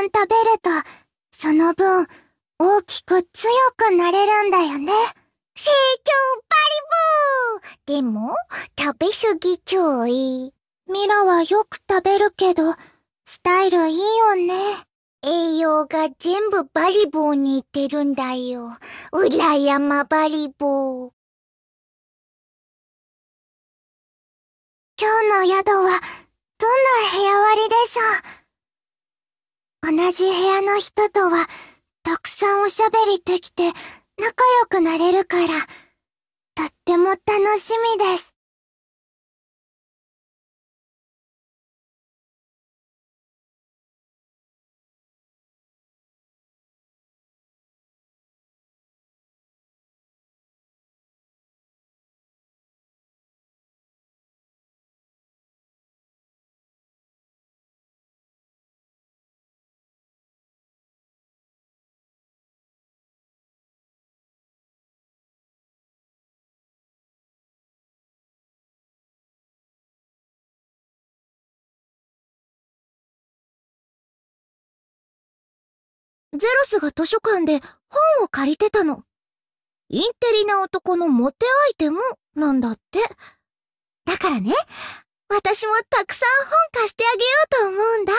ん食べると、その分、大きく強くなれるんだよね。成長バリブーでも、食べすぎちょい。ミラはよく食べるけど、スタイルいいよね。栄養が全部バリボーにいってるんだよ。裏山バリボー。今日の宿は、どんな部屋割りでしょう？同じ部屋の人とは、たくさんおしゃべりできて、仲良くなれるから、とっても楽しみです。ゼロスが図書館で本を借りてたの。インテリな男のモテアイテムなんだって。だからね、私もたくさん本貸してあげようと思うんだ。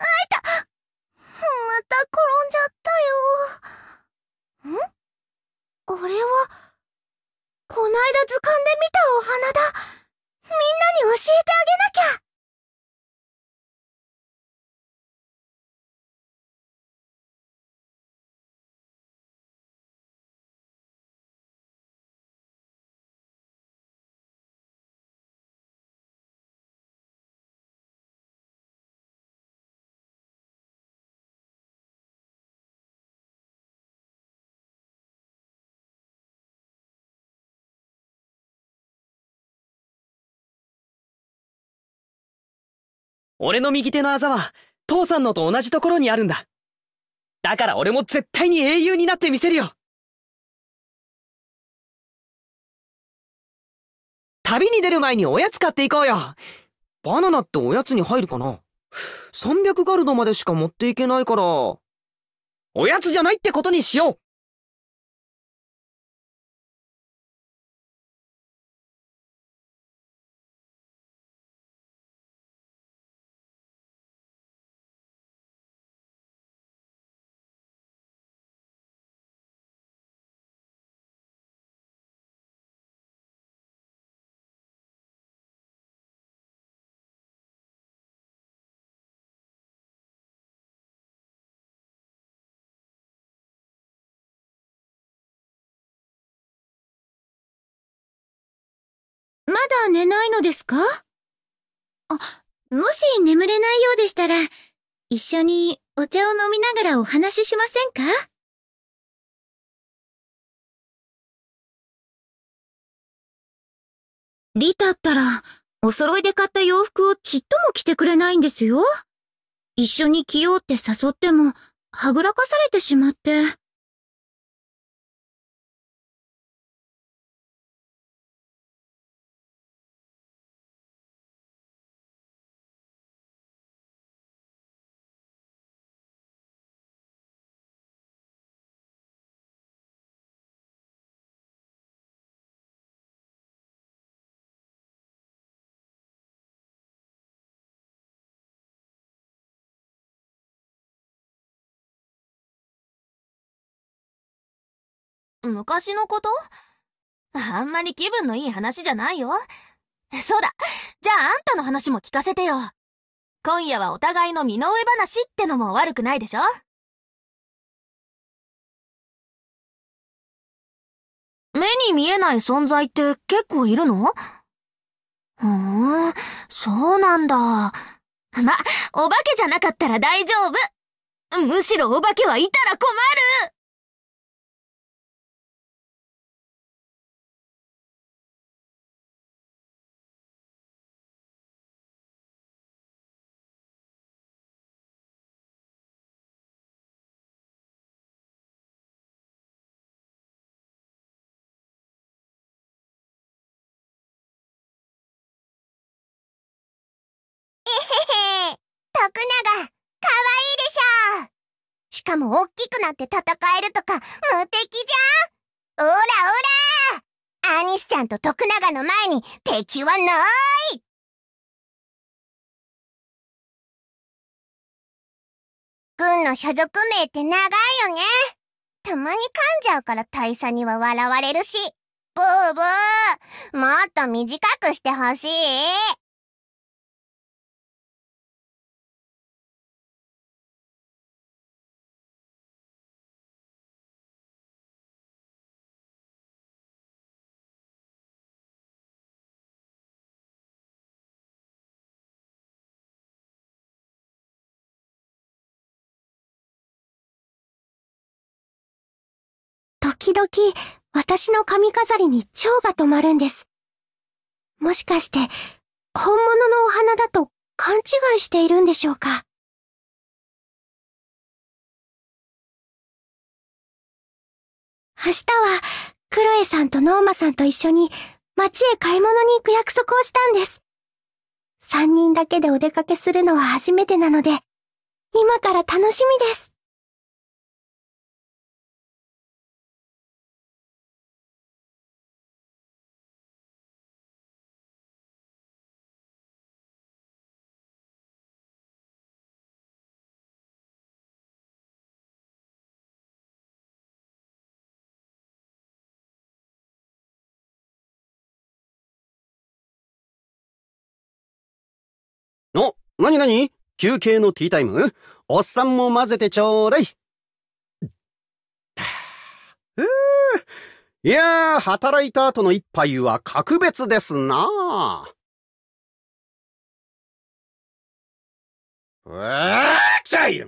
あいたまた転んじゃったよ。ん？あれは、こないだ図鑑で見たお花だ。みんなに教えてあげなきゃ。俺の右手のあざは、父さんのと同じところにあるんだ。だから俺も絶対に英雄になってみせるよ旅に出る前におやつ買っていこうよバナナっておやつに入るかな ?300 ガルドまでしか持っていけないから、おやつじゃないってことにしようのですか？あ、もし眠れないようでしたら、一緒にお茶を飲みながらお話ししませんか？リタったら、お揃いで買った洋服をちっとも着てくれないんですよ。一緒に着ようって誘っても、はぐらかされてしまって。昔のこと？あんまり気分のいい話じゃないよ。そうだ。じゃああんたの話も聞かせてよ。今夜はお互いの身の上話ってのも悪くないでしょ？目に見えない存在って結構いるの？ふーん、そうなんだ。ま、お化けじゃなかったら大丈夫。むしろお化けはいたら困るかも大きくなって戦えるとか無敵じゃん。オラオラアニスちゃんと徳永の前に敵はない。軍の所属名って長いよね。たまに噛んじゃうから大佐には笑われるし。ブーブー。もっと短くしてほしい。時々、私の髪飾りに蝶が止まるんです。もしかして、本物のお花だと勘違いしているんでしょうか？明日は、クロエさんとノーマさんと一緒に街へ買い物に行く約束をしたんです。三人だけでお出かけするのは初めてなので、今から楽しみです。なになに休憩のティータイム？おっさんも混ぜてちょうだい。いやー、働いた後の一杯は格別ですな。うわーくさい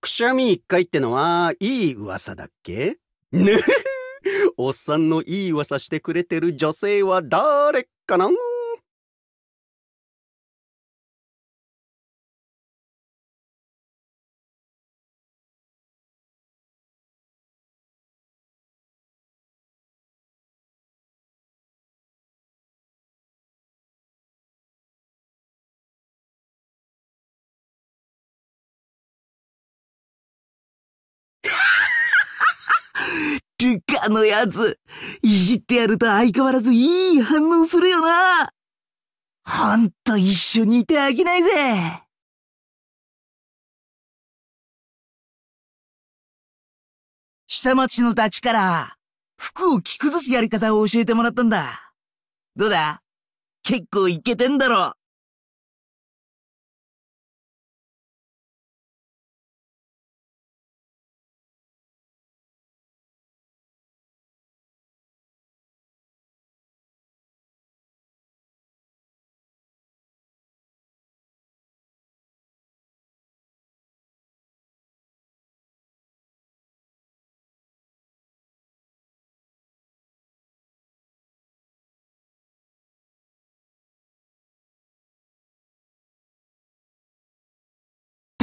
くしゃみ一回ってのはいい噂だっけ？ね おっさんのいい噂してくれてる女性は誰かな？カのやつ。いじってやると相変わらずいい反応するよな。ほんと一緒にいてあげないぜ。下町のダチから服を着崩すやり方を教えてもらったんだ。どうだ？結構いけてんだろ。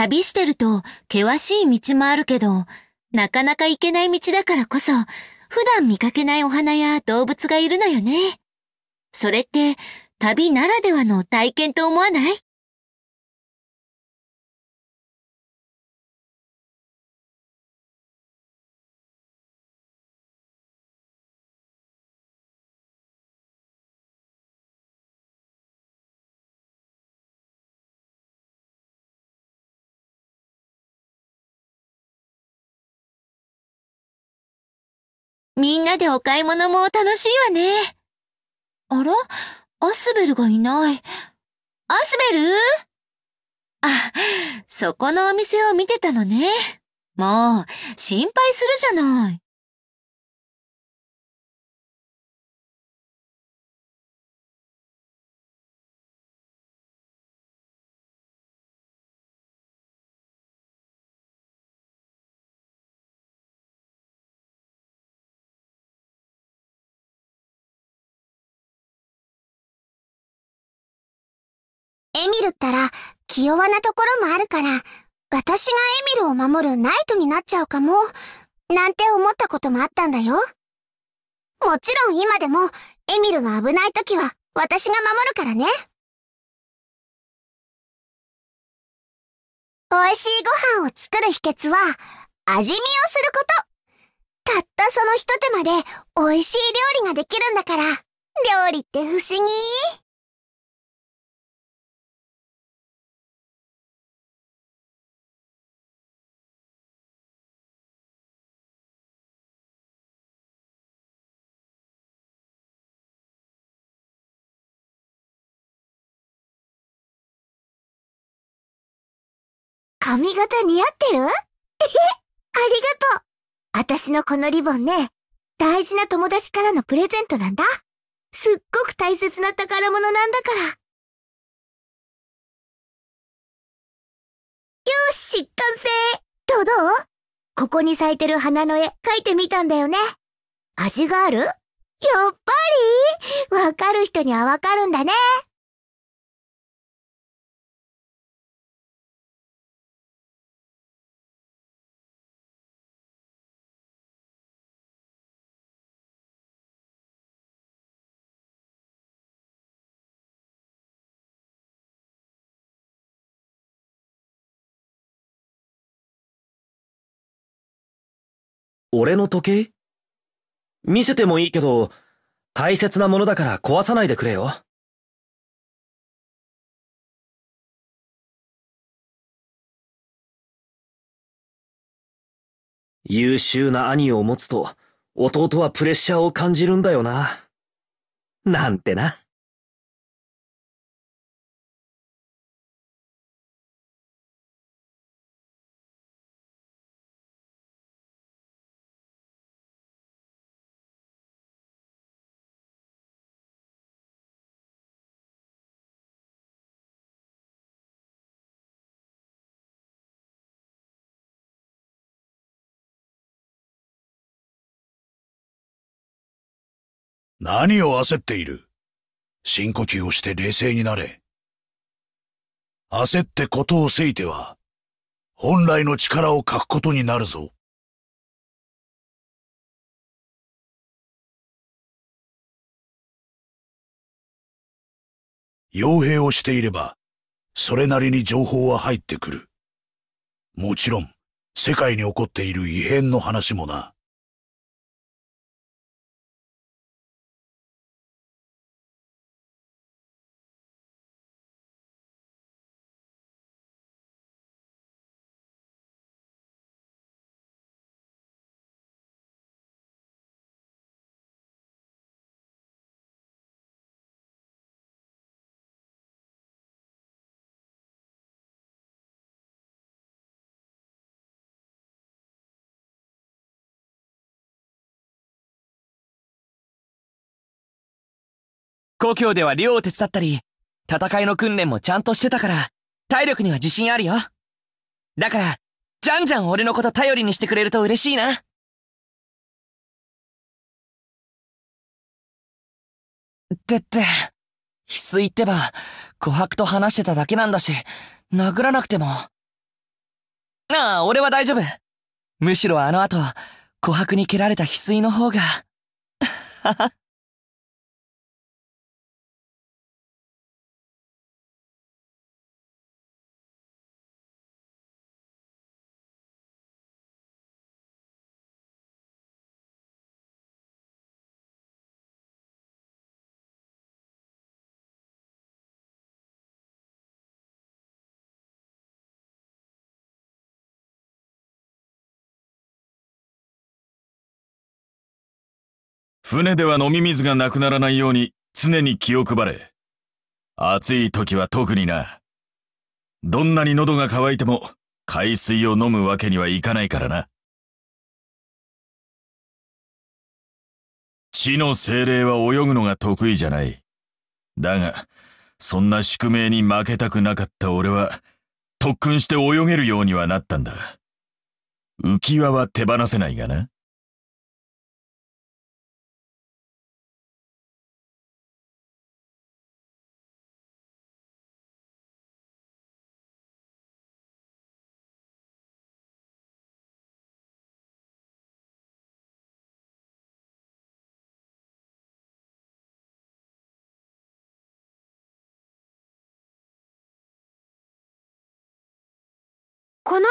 旅してると険しい道もあるけど、なかなか行けない道だからこそ、普段見かけないお花や動物がいるのよね。それって旅ならではの体験と思わない？みんなでお買い物も楽しいわね。あら？アスベルがいない。アスベル？あ、そこのお店を見てたのね。もう、心配するじゃない。エミルったら、気弱なところもあるから、私がエミルを守るナイトになっちゃうかも、なんて思ったこともあったんだよ。もちろん今でも、エミルが危ない時は、私が守るからね。美味しいご飯を作る秘訣は、味見をすること。たったその一手間で美味しい料理ができるんだから、料理って不思議。髪型似合ってる？えへ、ありがとう。私のこのリボンね、大事な友達からのプレゼントなんだ。すっごく大切な宝物なんだから。よし、完成どうどう？ここに咲いてる花の絵描いてみたんだよね。味がある？やっぱり？わかる人にはわかるんだね。俺の時計？見せてもいいけど、大切なものだから壊さないでくれよ。優秀な兄を持つと、弟はプレッシャーを感じるんだよな。なんてな。何を焦っている？深呼吸をして冷静になれ。焦ってことをせいては、本来の力を欠くことになるぞ。傭兵をしていれば、それなりに情報は入ってくる。もちろん、世界に起こっている異変の話もな。故郷では漁を手伝ったり、戦いの訓練もちゃんとしてたから、体力には自信あるよ。だから、じゃんじゃん俺のこと頼りにしてくれると嬉しいな。ってって、翡翠ってば、琥珀と話してただけなんだし、殴らなくても。ああ、俺は大丈夫。むしろあの後、琥珀に蹴られた翡翠の方が。はは。船では飲み水がなくならないように常に気を配れ。暑い時は特にな。どんなに喉が渇いても海水を飲むわけにはいかないからな。地の精霊は泳ぐのが得意じゃない。だが、そんな宿命に負けたくなかった俺は、特訓して泳げるようにはなったんだ。浮き輪は手放せないがな。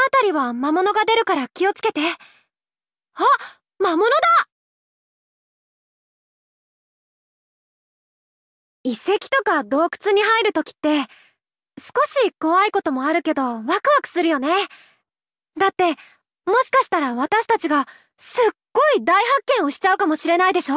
この辺りは魔物が出るから気をつけて。あ魔物だ遺跡とか洞窟に入るときって、少し怖いこともあるけどワクワクするよね。だって、もしかしたら私たちがすっごい大発見をしちゃうかもしれないでしょ？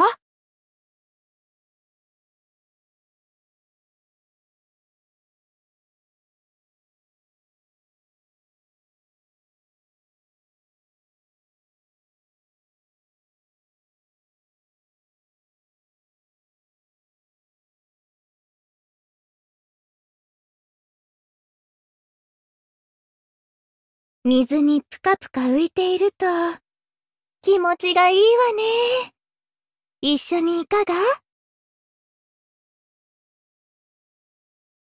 水にぷかぷか浮いていると、気持ちがいいわね。一緒にいかが？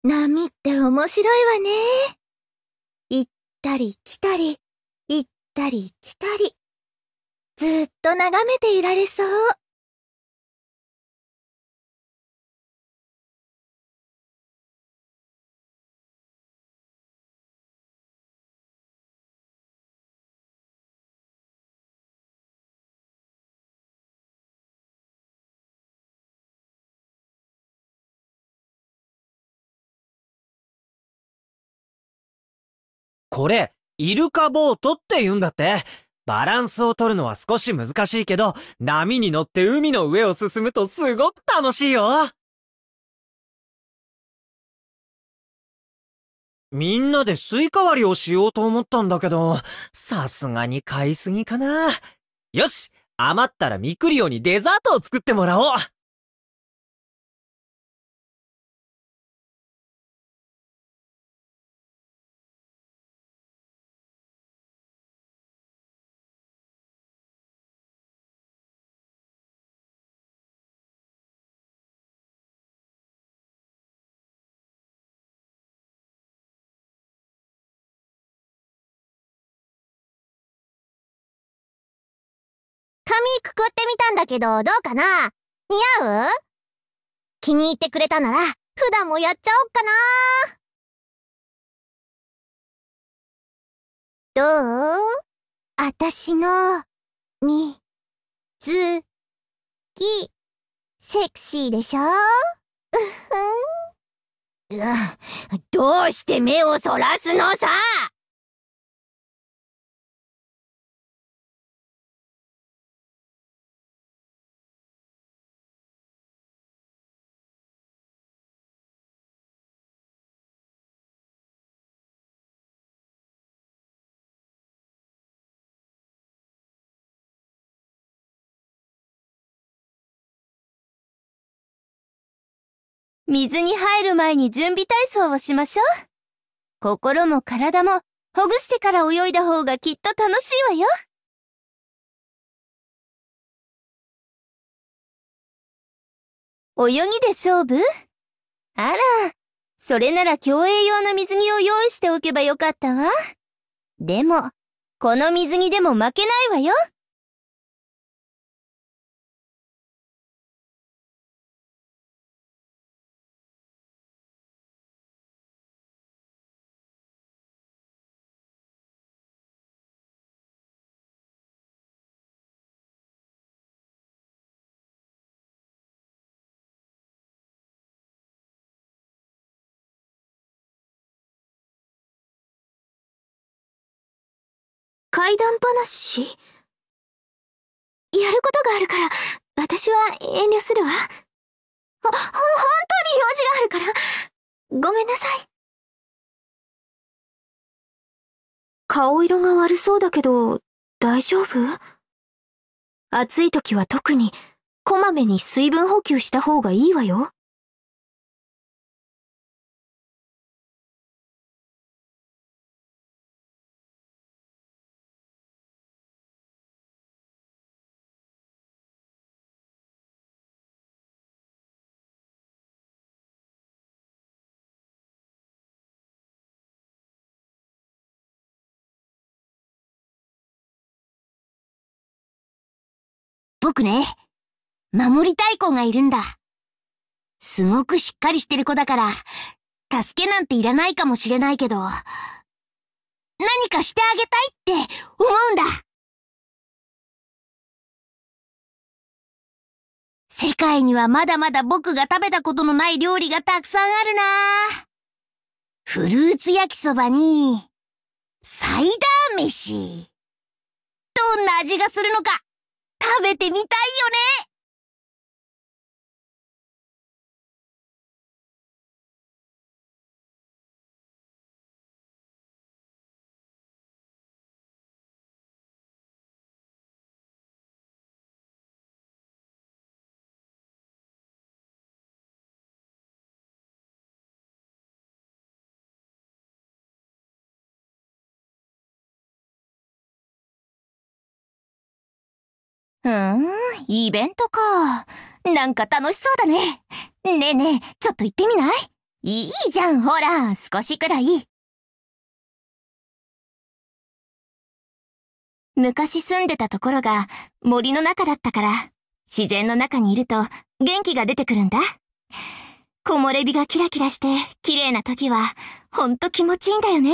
波って面白いわね。行ったり来たり、行ったり来たり。ずっと眺めていられそう。これ、イルカボートって言うんだって。バランスを取るのは少し難しいけど、波に乗って海の上を進むとすごく楽しいよ。みんなでスイカ割りをしようと思ったんだけど、さすがに買いすぎかな。よし余ったらミクリオにデザートを作ってもらおう髪くくってみたんだけど、どうかな？似合う？気に入ってくれたなら、普段もやっちゃおっかな。どう？あたしの、み、ず、き、セクシーでしょ？うふん。どうして目をそらすのさ？水に入る前に準備体操をしましょう。心も体もほぐしてから泳いだ方がきっと楽しいわよ。泳ぎで勝負？あら、それなら競泳用の水着を用意しておけばよかったわ。でも、この水着でも負けないわよ。怪談話？やることがあるから、私は遠慮するわ。ほ、ほ、本当に用事があるから、ごめんなさい。顔色が悪そうだけど、大丈夫？暑い時は特に、こまめに水分補給した方がいいわよ。僕ね、守りたい子がいるんだ。すごくしっかりしてる子だから、助けなんていらないかもしれないけど、何かしてあげたいって思うんだ。世界にはまだまだ僕が食べたことのない料理がたくさんあるなフルーツ焼きそばに、サイダー飯。どんな味がするのか、食べてみたいよね。うーん、イベントか。なんか楽しそうだね。ねえねえ、ちょっと行ってみない？いいじゃん、ほら、少しくらい。昔住んでたところが森の中だったから、自然の中にいると元気が出てくるんだ。木漏れ日がキラキラして綺麗な時は、ほんと気持ちいいんだよね。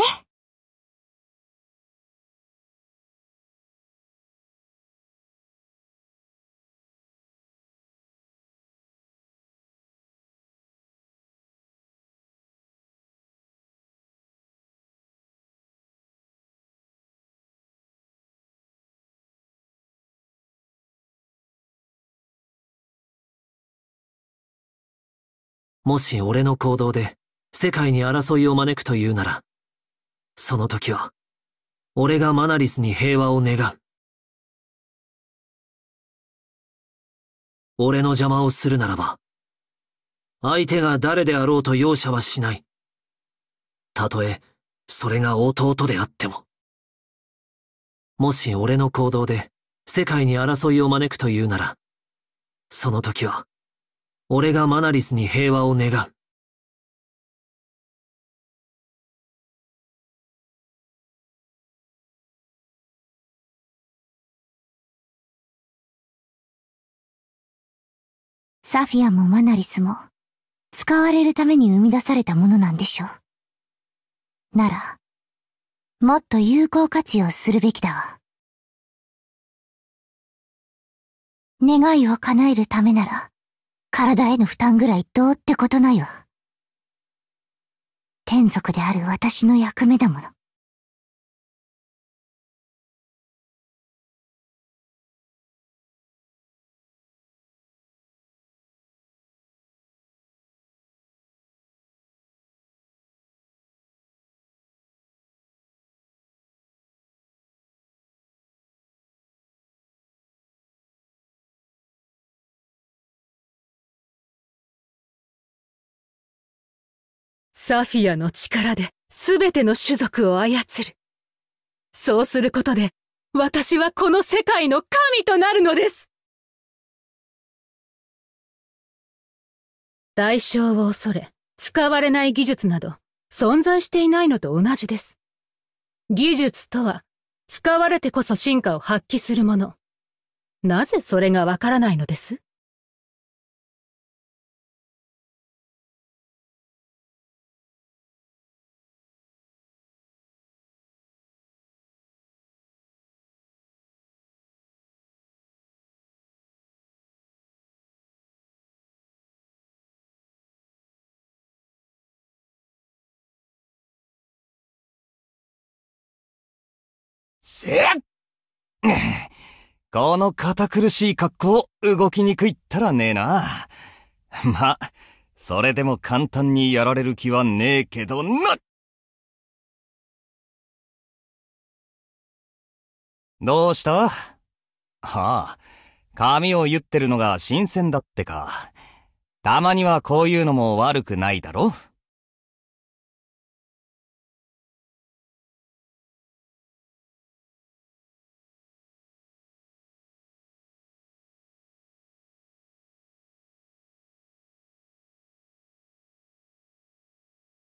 もし俺の行動で世界に争いを招くというなら、その時は、俺がマナリスに平和を願う。俺の邪魔をするならば、相手が誰であろうと容赦はしない。たとえ、それが弟であっても。もし俺の行動で世界に争いを招くというなら、その時は、俺がマナリスに平和を願う。サフィアもマナリスも、使われるために生み出されたものなんでしょう。なら、もっと有効活用するべきだわ。願いを叶えるためなら、体への負担ぐらいどうってことないわ。天族である私の役目だもの。サフィアの力で全ての種族を操る。そうすることで、私はこの世界の神となるのです代償を恐れ、使われない技術など、存在していないのと同じです。技術とは、使われてこそ進化を発揮するもの。なぜそれがわからないのです？せっこの堅苦しい格好、動きにくいったらねえな。ま、それでも簡単にやられる気はねえけどなどうした？はあ、髪を言ってるのが新鮮だってか。たまにはこういうのも悪くないだろ？